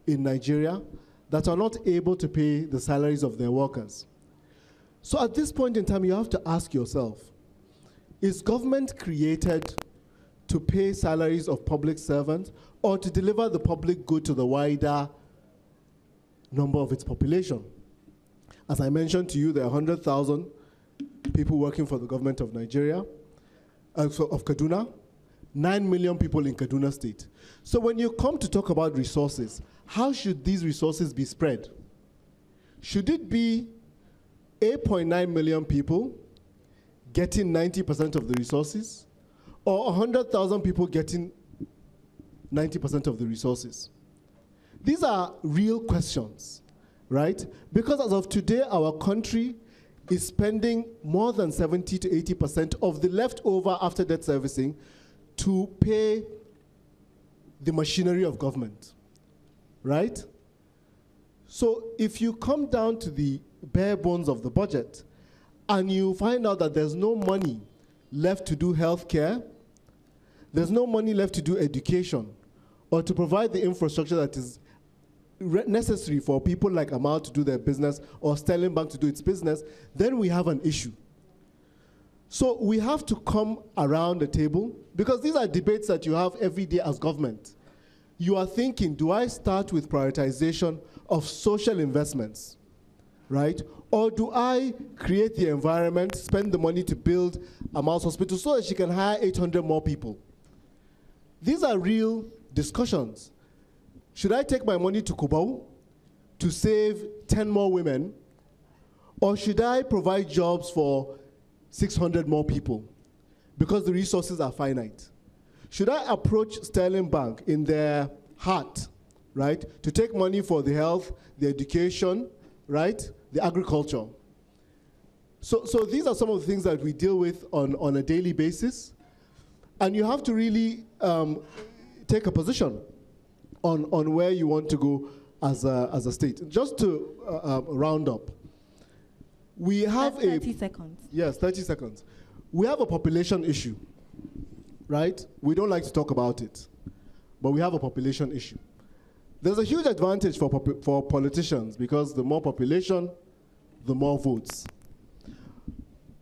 in Nigeria that are not able to pay the salaries of their workers. So at this point in time, you have to ask yourself, is government created to pay salaries of public servants or to deliver the public good to the wider number of its population. As I mentioned to you, there are 100,000 people working for the government of Nigeria, uh, so of Kaduna, 9 million people in Kaduna State. So when you come to talk about resources, how should these resources be spread? Should it be 8.9 million people getting 90% of the resources, or 100,000 people getting 90% of the resources? These are real questions, right? Because as of today, our country is spending more than 70 to 80% of the leftover after debt servicing to pay the machinery of government, right? So if you come down to the bare bones of the budget and you find out that there's no money left to do healthcare, there's no money left to do education, or to provide the infrastructure that is necessary for people like Amal to do their business or Sterling Bank to do its business, then we have an issue. So we have to come around the table because these are debates that you have every day as government. You are thinking, do I start with prioritization of social investments, right? Or do I create the environment, spend the money to build Amal's hospital so that she can hire 800 more people? These are real discussions. Should I take my money to Kubau to save 10 more women? Or should I provide jobs for 600 more people? Because the resources are finite. Should I approach Sterling Bank in their heart, right, to take money for the health, the education, right, the agriculture? So, so these are some of the things that we deal with on, on a daily basis. And you have to really um, take a position on, on where you want to go as a, as a state. Just to uh, uh, round up, we have That's 30 a. seconds. Yes, 30 seconds. We have a population issue, right? We don't like to talk about it, but we have a population issue. There's a huge advantage for, for politicians because the more population, the more votes.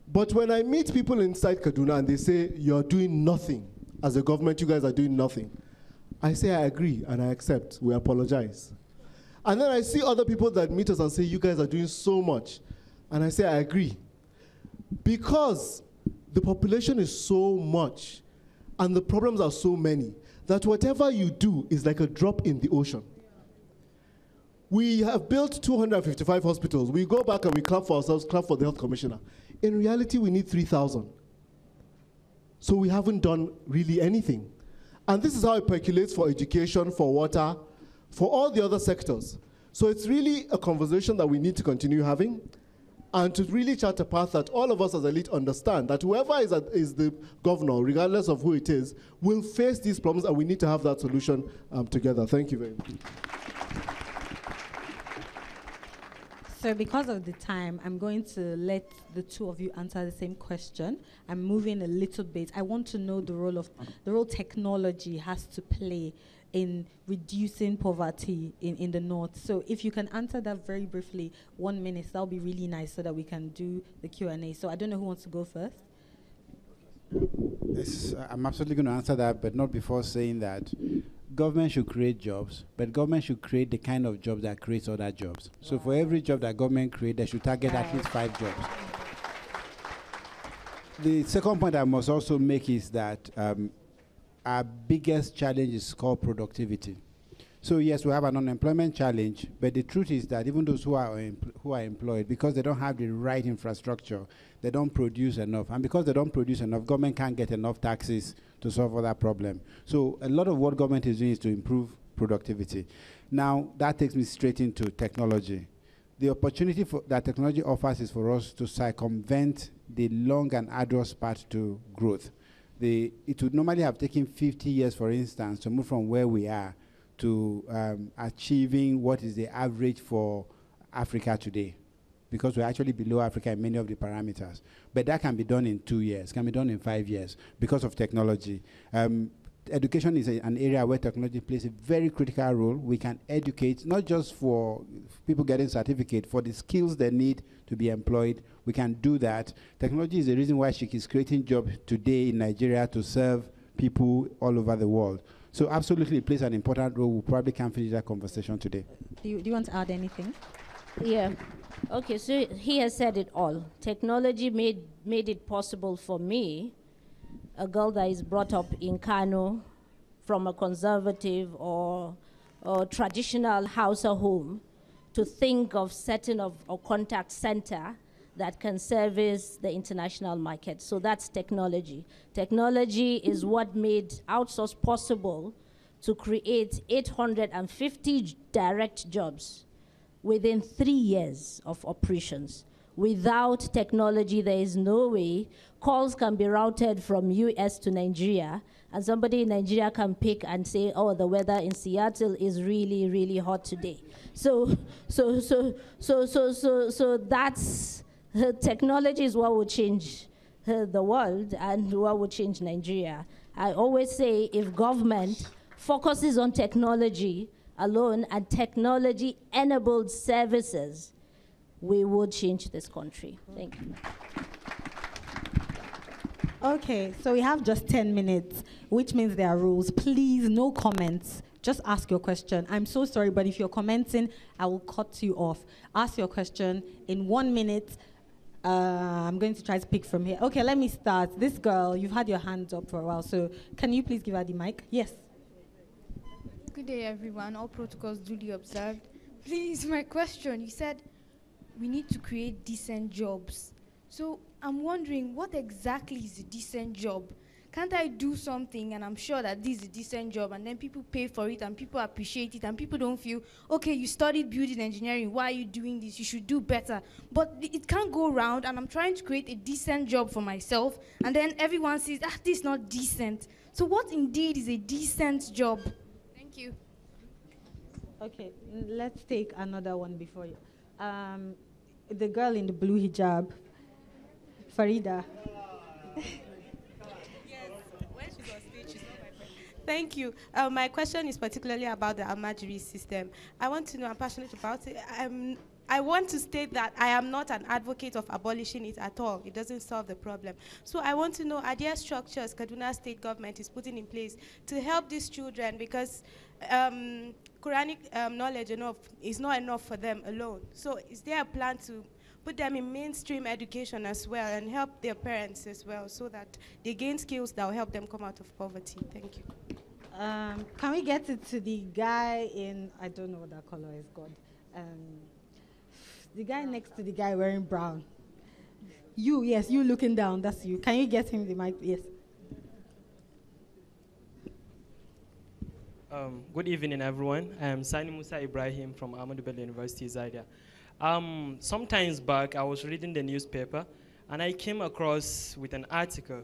But when I meet people inside Kaduna and they say, You're doing nothing, as a government, you guys are doing nothing, I say I agree and I accept. We apologize. And then I see other people that meet us and say, You guys are doing so much. And I say, I agree. Because the population is so much and the problems are so many that whatever you do is like a drop in the ocean. We have built 255 hospitals. We go back and we clap for ourselves, clap for the health commissioner. In reality, we need 3,000. So we haven't done really anything. And this is how it percolates for education, for water, for all the other sectors. So it's really a conversation that we need to continue having and to really chart a path that all of us as elite understand that whoever is, at, is the governor, regardless of who it is, will face these problems and we need to have that solution um, together. Thank you very much. So because of the time, I'm going to let the two of you answer the same question. I'm moving a little bit. I want to know the role of the role technology has to play in reducing poverty in, in the north. So if you can answer that very briefly, one minute, that'll be really nice so that we can do the Q&A. So I don't know who wants to go first. Yes, I'm absolutely going to answer that, but not before saying that government should create jobs, but government should create the kind of jobs that creates other jobs. Wow. So for every job that government creates, they should target right. at least five jobs. The second point I must also make is that um, our biggest challenge is called productivity. So yes, we have an unemployment challenge, but the truth is that even those who are who are employed, because they don't have the right infrastructure, they don't produce enough, and because they don't produce enough, government can't get enough taxes to solve that problem. So a lot of what government is doing is to improve productivity. Now that takes me straight into technology. The opportunity that technology offers is for us to circumvent the long and arduous path to growth. The, it would normally have taken 50 years, for instance, to move from where we are to um, achieving what is the average for Africa today because we're actually below Africa in many of the parameters. But that can be done in two years, can be done in five years because of technology. Um, education is a, an area where technology plays a very critical role. We can educate not just for people getting certificate, for the skills they need to be employed. We can do that. Technology is the reason why she is creating jobs today in Nigeria to serve people all over the world. So absolutely, it plays an important role. We probably can't finish that conversation today. Do you, do you want to add anything? Yeah. Okay, so he has said it all. Technology made, made it possible for me, a girl that is brought up in Kano from a conservative or, or traditional house or home, to think of setting of a contact center that can service the international market. So that's technology. Technology is what made outsource possible to create 850 direct jobs within three years of operations. Without technology, there is no way calls can be routed from US to Nigeria, and somebody in Nigeria can pick and say, oh, the weather in Seattle is really, really hot today. So, so, so, so, so, so, so that's (laughs) technology is what will change uh, the world and what will change Nigeria. I always say if government focuses on technology, alone and technology enabled services, we would change this country. Thank you. Okay, so we have just 10 minutes, which means there are rules. Please, no comments. Just ask your question. I'm so sorry, but if you're commenting, I will cut you off. Ask your question in one minute. Uh, I'm going to try to pick from here. Okay, let me start. This girl, you've had your hands up for a while, so can you please give her the mic? Yes. Good day, everyone. All protocols duly observed. Please, my question. You said we need to create decent jobs. So I'm wondering, what exactly is a decent job? Can't I do something and I'm sure that this is a decent job and then people pay for it and people appreciate it and people don't feel, okay, you studied building engineering, why are you doing this? You should do better. But it can't go around and I'm trying to create a decent job for myself and then everyone says, ah, this is not decent. So what indeed is a decent job? Thank you. Okay, let's take another one before you. Um, the girl in the blue hijab, Farida. Thank you. Uh, my question is particularly about the Almajiri system. I want to know, I'm passionate about it. I'm, I want to state that I am not an advocate of abolishing it at all. It doesn't solve the problem. So I want to know, are there structures Kaduna State government is putting in place to help these children because um, Quranic um, knowledge enough is not enough for them alone. So is there a plan to put them in mainstream education as well and help their parents as well so that they gain skills that will help them come out of poverty? Thank you. Um, can we get it to the guy in, I don't know what that color is, God. Um, the guy next to the guy wearing brown. You, yes, you looking down, that's you. Can you get him the mic? Yes. Um, good evening, everyone. I am Sani Musa Ibrahim from Ahmadu Bello University, Zaria. Um, sometimes back, I was reading the newspaper, and I came across with an article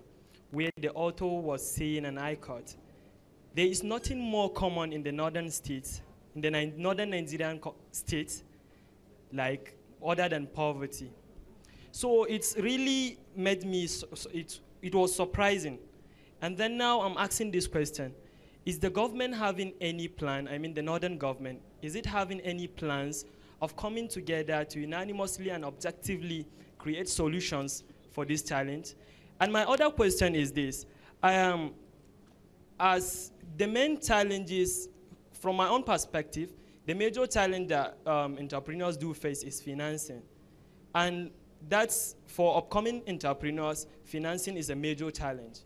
where the author was saying, and I quote, there is nothing more common in the northern states, in the ni northern Nigerian states, like other than poverty. So it's really made me, it, it was surprising. And then now I'm asking this question. Is the government having any plan, I mean the northern government, is it having any plans of coming together to unanimously and objectively create solutions for this challenge? And my other question is this. Um, as the main challenges, from my own perspective, the major challenge that um, entrepreneurs do face is financing. And that's for upcoming entrepreneurs, financing is a major challenge.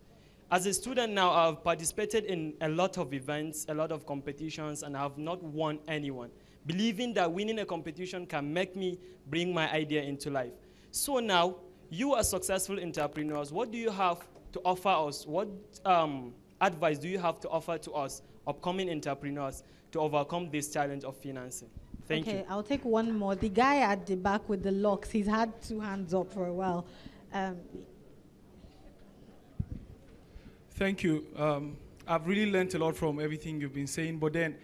As a student now, I've participated in a lot of events, a lot of competitions, and I have not won anyone, believing that winning a competition can make me bring my idea into life. So now, you are successful entrepreneurs, what do you have to offer us? What um, advice do you have to offer to us, upcoming entrepreneurs, to overcome this challenge of financing? Thank you. okay, you. I'll take one more. The guy at the back with the locks, he's had two hands up for a while. Um, Thank you. Um, I've really learned a lot from everything you've been saying, but then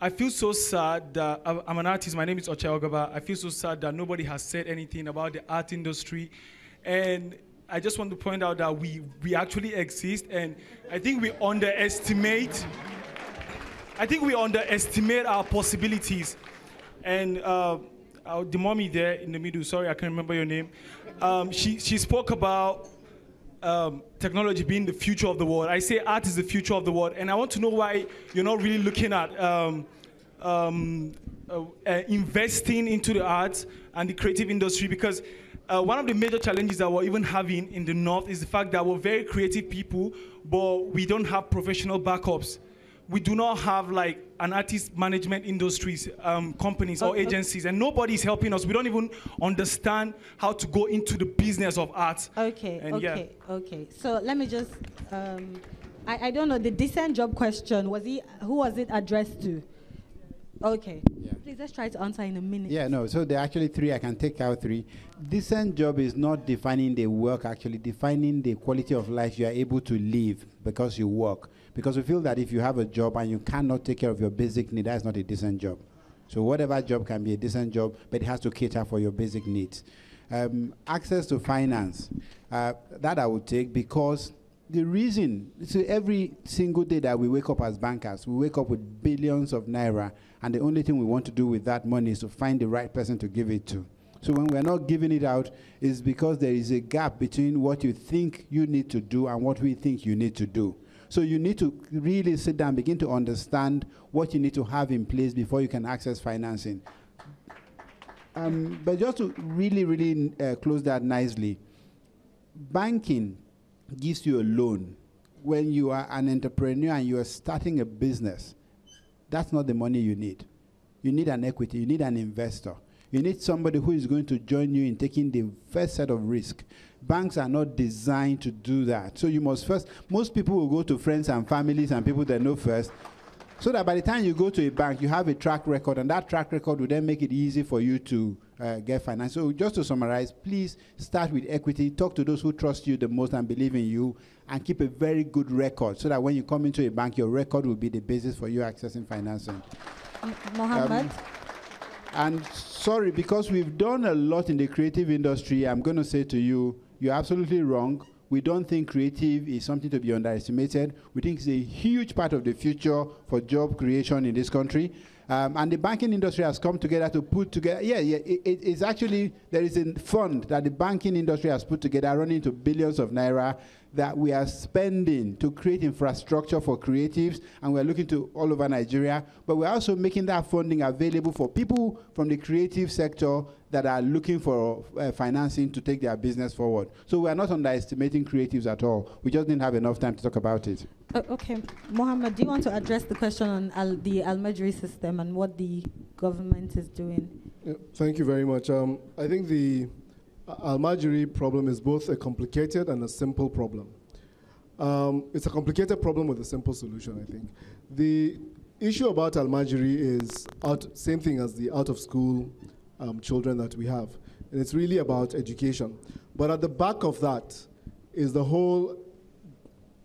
I feel so sad that I'm I'm an artist. My name is Ocha Ogaba. I feel so sad that nobody has said anything about the art industry. And I just want to point out that we, we actually exist, and I think we underestimate. I think we underestimate our possibilities. And uh, uh, the mommy there in the middle, sorry, I can't remember your name. Um, she, she spoke about um, technology being the future of the world. I say art is the future of the world, and I want to know why you're not really looking at um, um, uh, uh, investing into the arts and the creative industry because uh, one of the major challenges that we're even having in the north is the fact that we're very creative people, but we don't have professional backups. We do not have like an artist management industries, um, companies or agencies, and nobody is helping us. We don't even understand how to go into the business of art. Okay, And yeah. okay, okay. So let me just, um, I, I don't know, the decent job question, was he, who was it addressed to? Okay. Yeah. Please, let's try to answer in a minute. Yeah, no. So there are actually three. I can take out three. Decent job is not defining the work, actually defining the quality of life you are able to live because you work. Because we feel that if you have a job and you cannot take care of your basic need, that is not a decent job. So whatever job can be a decent job, but it has to cater for your basic needs. Um, access to finance, uh, that I would take because the reason, so every single day that we wake up as bankers, we wake up with billions of naira, and the only thing we want to do with that money is to find the right person to give it to. So when we're not giving it out, it's because there is a gap between what you think you need to do and what we think you need to do. So you need to really sit down, begin to understand what you need to have in place before you can access financing. Um, but just to really, really uh, close that nicely, banking gives you a loan when you are an entrepreneur and you are starting a business. That's not the money you need. You need an equity, you need an investor. You need somebody who is going to join you in taking the first set of risk. Banks are not designed to do that. So you must first, most people will go to friends and families and people they know first, so that by the time you go to a bank, you have a track record, and that track record will then make it easy for you to uh, get finance. So just to summarize, please start with equity, talk to those who trust you the most and believe in you, and keep a very good record so that when you come into a bank, your record will be the basis for you accessing financing. Mohammed? And sorry, because we've done a lot in the creative industry, I'm going to say to you, you're absolutely wrong. We don't think creative is something to be underestimated. We think it's a huge part of the future for job creation in this country. Um, and the banking industry has come together to put together, yeah, yeah, it, it- it's actually, there is a fund that the banking industry has put together running to billions of naira that we are spending to create infrastructure for creatives, and we're looking to all over Nigeria. But we're also making that funding available for people from the creative sector that are looking for uh, financing to take their business forward. So we are not underestimating creatives at all. We just didn't have enough time to talk about it. Uh, okay, Mohammed, do you want to address the question on al- the Almajiri system and what the government is doing? Yeah, thank you very much. Um, I think the Almajiri problem is both a complicated and a simple problem. Um, it's a complicated problem with a simple solution, I think. The issue about Almajiri is out, same thing as the out of school um, children that we have. And it's really about education. But at the back of that is the whole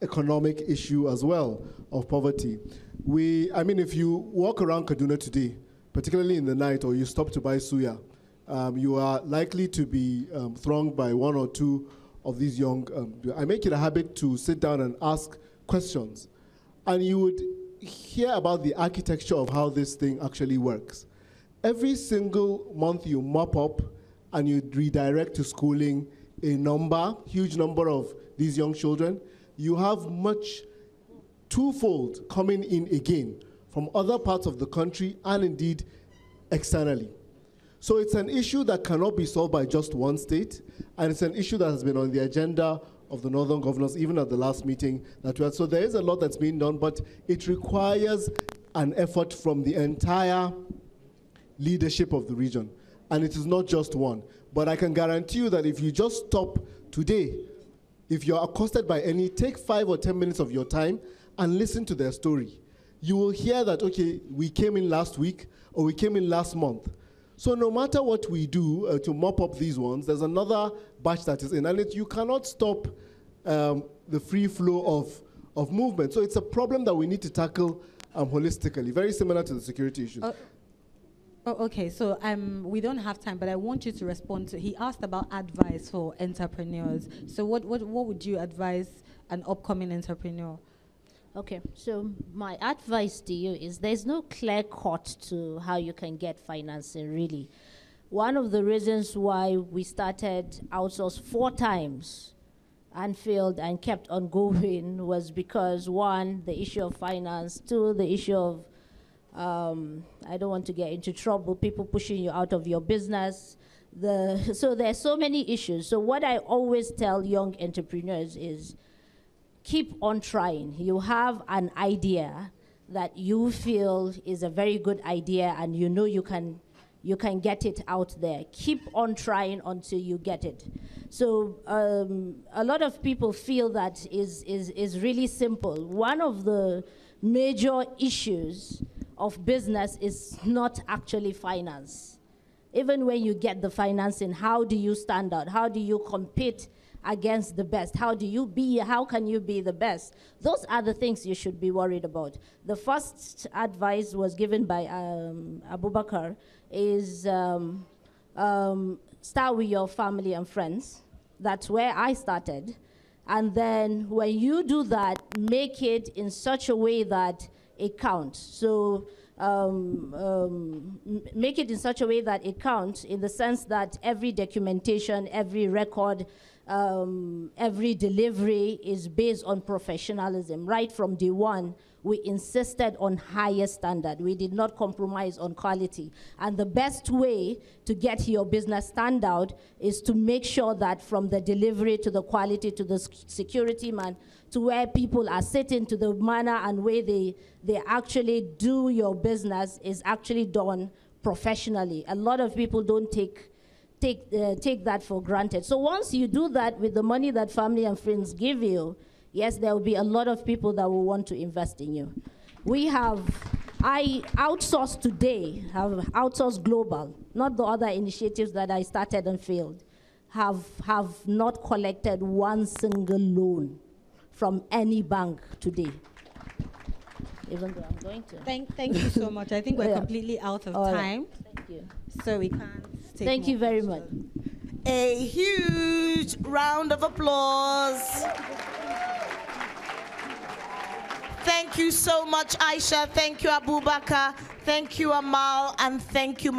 economic issue as well of poverty. We, I mean, if you walk around Kaduna today, particularly in the night, or you stop to buy suya, um, you are likely to be um, thronged by one or two of these young. Um, I make it a habit to sit down and ask questions, and you would hear about the architecture of how this thing actually works. Every single month, you mop up and you redirect to schooling a number, huge number of these young children. You have much twofold coming in again from other parts of the country and indeed externally. So it's an issue that cannot be solved by just one state, and it's an issue that has been on the agenda of the northern governors, even at the last meeting that we had. So there is a lot that's being done, but it requires an effort from the entire leadership of the region. And it is not just one. But I can guarantee you that if you just stop today, if you're accosted by any, take five or 10 minutes of your time and listen to their story. You will hear that, okay, we came in last week or we came in last month. So no matter what we do uh, to mop up these ones, there's another batch that is in, and it, you cannot stop um, the free flow of, of movement. So it's a problem that we need to tackle um, holistically, very similar to the security issues. Uh, Oh, okay, so um, we don't have time, but I want you to respond to. He asked about advice for entrepreneurs. So, what, what, what would you advise an upcoming entrepreneur? Okay, so my advice to you is there's no clear cut to how you can get financing, really. One of the reasons why we started outsource four times and failed and kept on going (laughs) was because one, the issue of finance, two, the issue of Um, I don't want to get into trouble, people pushing you out of your business. The, (laughs) so there are so many issues. So what I always tell young entrepreneurs is keep on trying. You have an idea that you feel is a very good idea and you know you can you can get it out there. Keep on trying until you get it. So um, a lot of people feel that is, is, is really simple. One of the major issues of business is not actually finance. Even when you get the financing, how do you stand out? How do you compete against the best? How do you be, how can you be the best? Those are the things you should be worried about. The first advice was given by um, Abubakar is um, um, start with your family and friends. That's where I started. And then when you do that, make it in such a way that it counts. So um, um, make it in such a way that it counts in the sense that every documentation, every record, um, every delivery is based on professionalism. Right from day one, we insisted on higher standard. We did not compromise on quality. And the best way to get your business stand out is to make sure that from the delivery to the quality to the security man to where people are sitting to the manner and way they, they actually do your business is actually done professionally. A lot of people don't take take, uh, take that for granted. So once you do that with the money that family and friends give you, yes, there will be a lot of people that will want to invest in you. We have, I outsourced today, have outsourced global, not the other initiatives that I started and failed, have, have not collected one single loan from any bank today. Even though I'm going to. Thank, thank you so much. I think we're (laughs) yeah. completely out of All time. Right. Thank you. So we can't. Thank you very much. A huge round of applause. Thank you so much, Aisha. Thank you, Abubakar. Thank you, Amal. And thank you,